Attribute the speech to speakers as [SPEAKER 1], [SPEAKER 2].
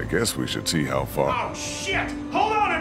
[SPEAKER 1] I guess we should see how far...
[SPEAKER 2] Oh, shit! Hold on!